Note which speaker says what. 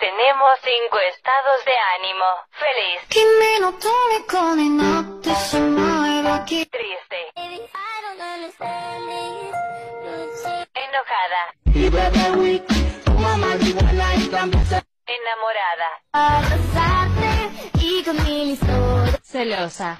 Speaker 1: Tenemos cinco estados de ánimo. Feliz. Triste. Enojada. Enamorada. Celosa.